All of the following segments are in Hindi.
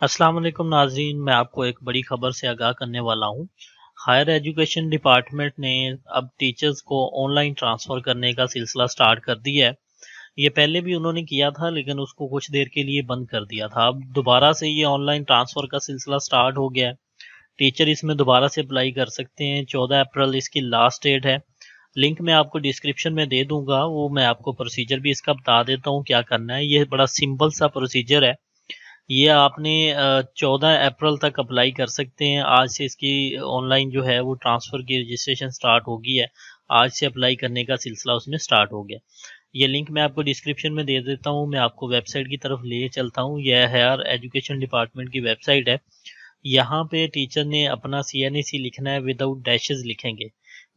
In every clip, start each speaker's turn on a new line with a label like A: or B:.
A: अस्सलाम वालेकुम नाजरीन, मैं आपको एक बड़ी खबर से आगाह करने वाला हूँ। हायर एजुकेशन डिपार्टमेंट ने अब टीचर्स को ऑनलाइन ट्रांसफ़र करने का सिलसिला स्टार्ट कर दिया है। ये पहले भी उन्होंने किया था, लेकिन उसको कुछ देर के लिए बंद कर दिया था। अब दोबारा से ये ऑनलाइन ट्रांसफ़र का सिलसिला स्टार्ट हो गया है। टीचर इसमें दोबारा से अप्लाई कर सकते हैं। चौदह अप्रैल इसकी लास्ट डेट है। लिंक मैं आपको डिस्क्रिप्शन में दे दूँगा, वो मैं आपको प्रोसीजर भी इसका बता देता हूँ क्या करना है। ये बड़ा सिंपल सा प्रोसीजर है। ये आपने चौदह अप्रैल तक अप्लाई कर सकते हैं। आज से इसकी ऑनलाइन जो है वो ट्रांसफ़र की रजिस्ट्रेशन स्टार्ट होगी है। आज से अप्लाई करने का सिलसिला उसमें स्टार्ट हो गया। ये लिंक मैं आपको डिस्क्रिप्शन में दे देता हूँ। मैं आपको वेबसाइट की तरफ़ ले चलता हूँ। यह हायर एजुकेशन डिपार्टमेंट की वेबसाइट है। यहाँ पे टीचर ने अपना सी एन सी लिखना है विदाउट डैशेज लिखेंगे।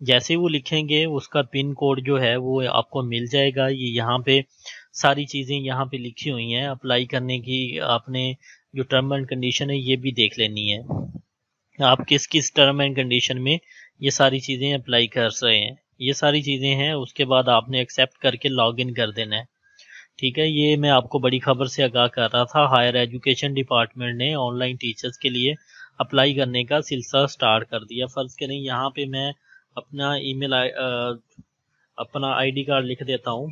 A: जैसे वो लिखेंगे, उसका पिन कोड जो है वो आपको मिल जाएगा। ये यहाँ पे सारी चीज़ें यहाँ पे लिखी हुई हैं। अप्लाई करने की आपने जो टर्म एंड कंडीशन है, ये भी देख लेनी है। आप किस किस टर्म एंड कंडीशन में ये सारी चीज़ें अप्लाई कर रहे हैं। ये सारी चीज़ें हैं, उसके बाद आपने एक्सेप्ट करके लॉग इन कर देना है। ठीक है, ये मैं आपको बड़ी खबर से आगाह कर रहा था। हायर एजुकेशन डिपार्टमेंट ने ऑनलाइन टीचर्स के लिए अप्लाई करने का सिलसिला स्टार्ट कर दिया। फ़र्ज़ करें, यहाँ पे मैं अपना ईमेल अपना आईडी कार्ड लिख देता हूँ।